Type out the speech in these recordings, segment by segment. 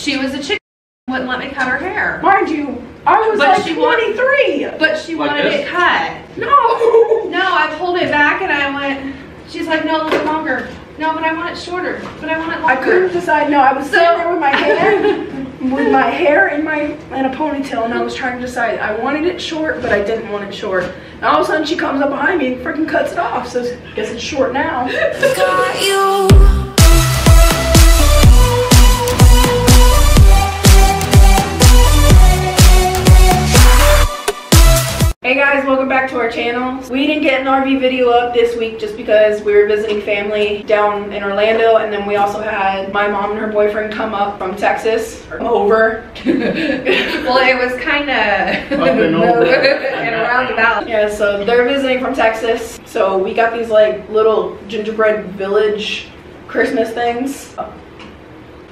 she was a chick wouldn't let me cut her hair. Mind you, I was But like she wa- 23. But she Like wanted this? it cut. No. No, I pulled it back and I went, she's like, no, a little longer. No, but I want it shorter. But I want it longer. I couldn't decide. No, I was So- sitting there with my hand, with my hair in my in a ponytail, and I was trying to decide. I wanted it short, but I didn't want it short. And all of a sudden, she comes up behind me and freaking cuts it off. So I guess it's short now. got you. Hey guys, welcome back to our channel. We didn't get an RV video up this week just because we were visiting family down in Orlando and then we also had my mom and her boyfriend come up from Texas over. well, it was kind of Up and over. and around about. Yeah, so they're visiting from Texas. So we got these like little gingerbread village Christmas things.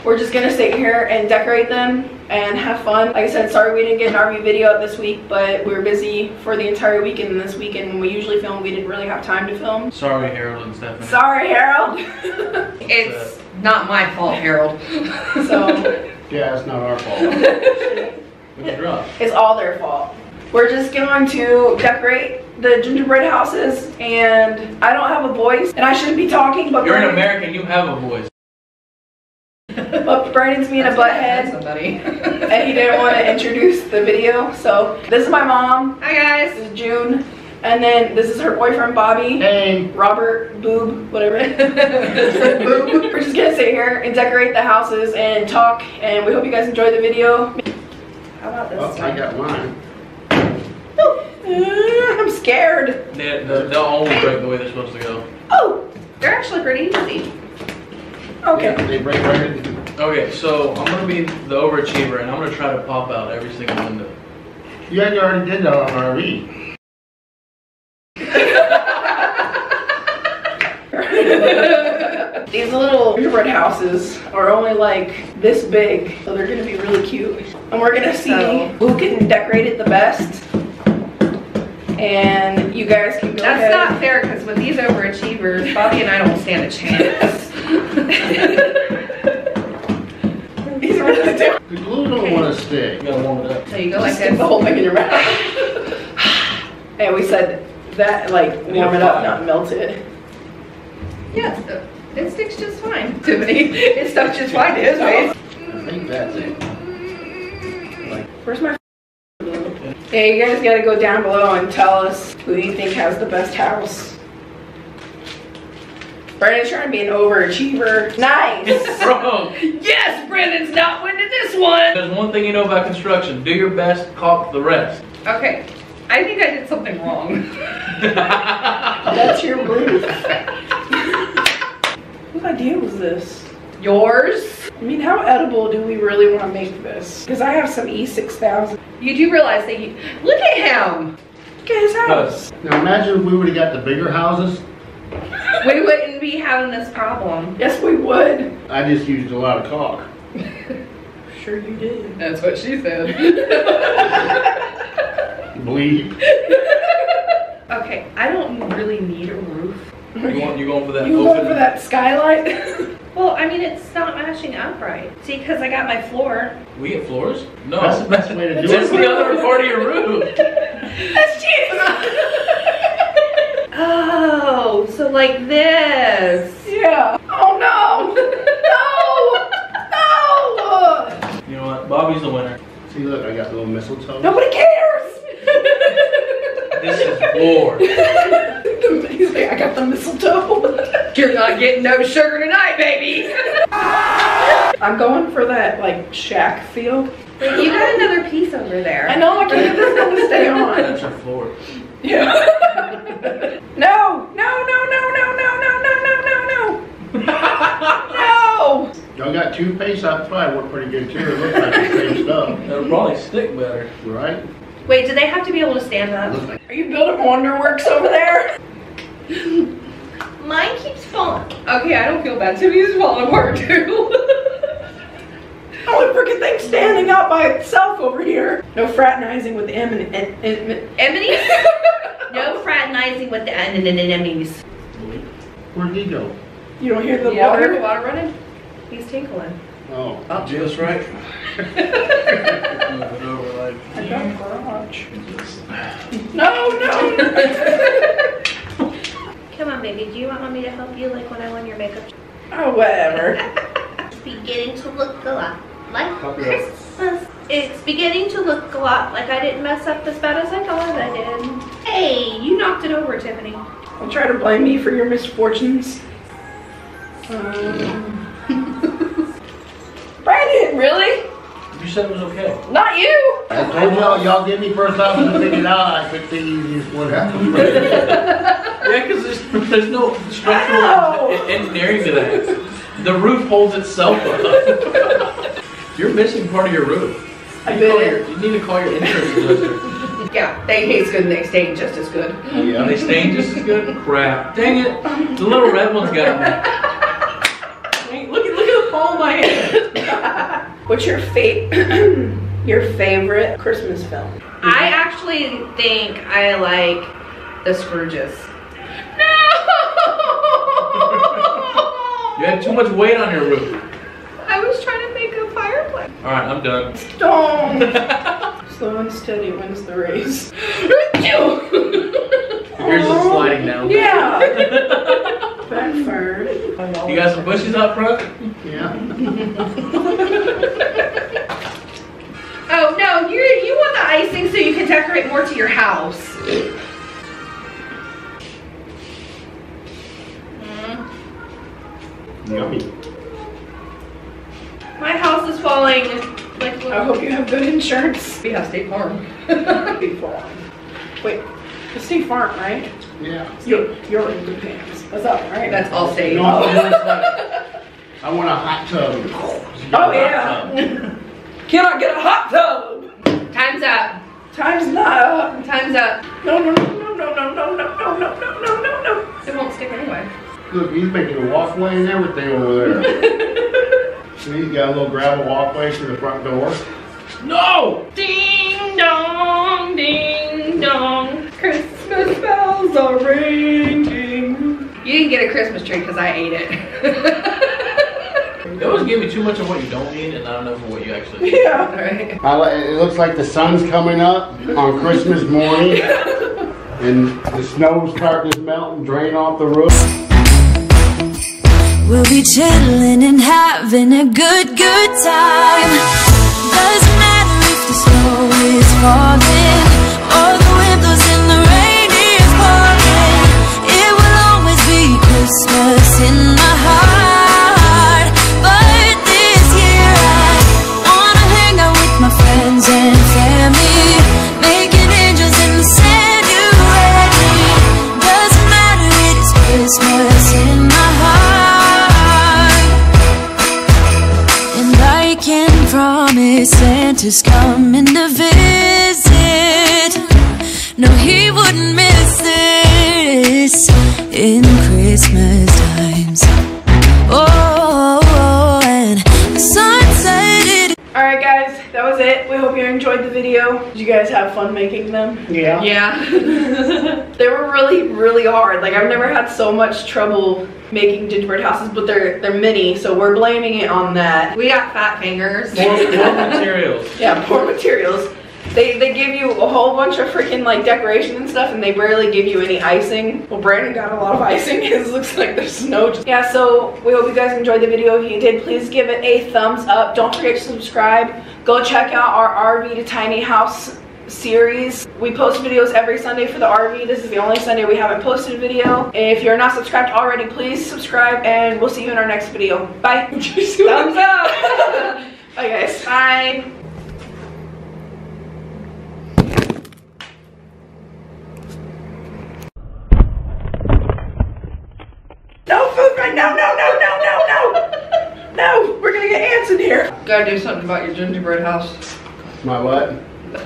We're just gonna sit here and decorate them and have fun. Like I said, sorry we didn't get an RV video up this week, but we were busy for the entire weekend and this weekend when we usually film, we didn't really have time to film. Sorry, Harold and Stephanie. Sorry, Harold. It's not my fault, Harold. so Yeah, it's not our fault. Look at drop. it's all their fault. We're just going to decorate the gingerbread houses and I don't have a voice and I shouldn't be talking, but You're an American. You have a voice. But Brandon's being a butthead Somebody. and he didn't want to introduce the video. So this is my mom. Hi guys. This is June. And then this is her boyfriend Bobby. Hey, Robert, Boob, whatever. We're just gonna sit here and decorate the houses and talk and we hope you guys enjoy the video. How about this? oh, I got mine. Uh, I'm scared. They, they'll they'll only break the way they're supposed to go. Oh, They're actually pretty easy. okay. They break right Okay, so I'm gonna be the overachiever, and I'm gonna try to pop out every single window. You guys already did that on RV. These little gingerbread houses are only like this big, so they're gonna be really cute. And we're gonna see So- who can decorate it the best. And you guys can go That's ahead. not fair because with these overachievers, Bobby and I don't stand a chance. These are the. The glue don't want to stick. You gotta warm it up. so you go like Stick this. the whole thing in your mouth. and we said that like need a warm it up, not melt it. Yeah, so it sticks just fine. Tiffany, it stuck just fine to his face. I think that's it. Where's my Yeah, you guys gotta go down below and tell us who you think has the best house. Brandon's trying to be an overachiever. Nice! Bro, Yes, Brandon's not winning this one. there's one thing you know about construction. Do your best, caulk the rest. Okay, I think I did something wrong. That's your roof. what idea was this? Yours? I mean, how edible do we really want to make this? Because I have some E E6000. You do realize that you look at him. Look at his house. Now imagine if we would have got the bigger houses. We wouldn't be having this problem. Yes, we would. I just used a lot of caulk. Sure you did. That's what she said. Bleed. okay, I don't really need a roof. You going, you going for that You go open? for that skylight? Well, I mean, it's not matching up right. See, because I got my floor. We get floors? No. That's the best way to do Just it. the other part of your roof. That's cheating. Oh, so like this. yeah. Oh no. no. No. You know what? Bobby's the winner. See, look, I got the little mistletoe. Nobody cares. This is war. He's like, I got the mistletoe. You're not getting no sugar tonight, baby. I'm going for that like shack feel. Wait, you got another piece over there. I know I can't get this thing to stay on. That's your floor. Yeah. No. Y'all got toothpaste? I probably work pretty good too. It looks like the same stuff, It'll probably stick better. right? Wait, do they have to be able to stand up? Are you building Wonderworks over there? Mine keeps falling. Okay, I don't feel bad. Tiffany's falling apart too. Oh, the freaking thing's standing up by itself over here. No fraternizing with the M and, and, and Enemies? no fraternizing with the enemies. Where'd he go? you don't hear the You don't hear the water. water running? He's tinkling. Oh, Just right. Move it over like. I got garage. No, no. Come on, baby. Do you want mommy to help you like when I won your makeup? oh, whatever. It's beginning to look a lot like Help. Christmas. It's beginning to look a lot like I didn't mess up as bad as I thought I did. Hey, you knocked it over, Tiffany. Don't try to blame me for your misfortunes. Um, Brandon, really? You said it was okay. Not you. I told y'all, y'all give me first option to figure it out, I picked the easiest one out. Yeah, because there's, there's no structural en- engineering to that. The roof holds itself up. You're missing part of your roof. I You, bit call it. your, you need to call your insurance adjuster. Yeah, they taste good and they stain just as good. Oh, yeah. they stain just as good? Crap. Dang it. The little red one's got me. Dang, Look at look at the palm of my hand. What's your fa- your favorite Christmas film? I actually think I like the Scrooges. No! you had too much weight on your roof. I was trying to make a fireplace. All right, I'm done. Don't. Slow and steady wins the race. Yours is sliding down. Yeah. Backfired. You got some bushes up front? Yeah. Oh no, you you want the icing so you can decorate more to your house. Mm-hmm. Yummy. My house is falling like I hope you have good insurance. we have State Farm. State Farm. Wait, it's State Farm, right? Yeah. You're, you're in good hands. What's up, right? That's Allstate. No, I want a- I want a hot tub. Oh, yeah. Cannot get a hot tub. Time's up. Time's not up. Time's up. No, no, no, no, no, no, no, no, no, no, no, no, no. It won't stick anyway. Look, he's making a walkway and everything over there. See, he's got a little gravel walkway to the front door. No! Ding dong, ding dong. Christmas bells are ringing. You didn't get a Christmas tree because I ate it. You always give me too much of what you don't need and not enough of what you actually need. Yeah. Alright. I li- it looks like the sun's coming up on Christmas morning. And the snow's starting to melt and drain off the roof. We'll be chilling and having a good, good time. Doesn't matter if the snow is falling Christmas in my heart. But this year I wanna hang out with my friends and family, making angels in the January. Doesn't matter, it is Christmas in my heart. And I can promise Santa's coming to visit. No, he wouldn't miss this in Christmas times. Oh, and the sunset Alright guys, that was it. We hope you enjoyed the video. Did you guys have fun making them? Yeah. Yeah. They were really, really hard. Like I've never had so much trouble making gingerbread houses, but they're they're mini, so we're blaming it on that. we got fat fingers. More, more materials. Yeah, poor materials. They they give you a whole bunch of freaking like decoration and stuff, and they barely give you any icing. Well, Brandon got a lot of icing. It looks like there's snow. Just- yeah, so we hope you guys enjoyed the video. If you did, please give it a thumbs up. Don't forget to subscribe. Go check out our RV to tiny house series. We post videos every Sunday for the RV. This is the only Sunday we haven't posted a video. If you're not subscribed already, please subscribe, and we'll see you in our next video. Bye. thumbs up. Bye, guys. Bye. No food right now, no, no, no, no, no. No, we're gonna get ants in here. You gotta do something about your gingerbread house. My what?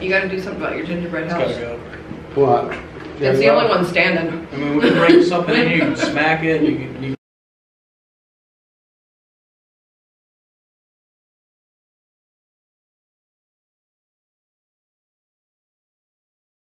You gotta do something about your gingerbread It's house. gotta go. What? It's the only one standing. I mean, we can bring something in you can smack it, you can, you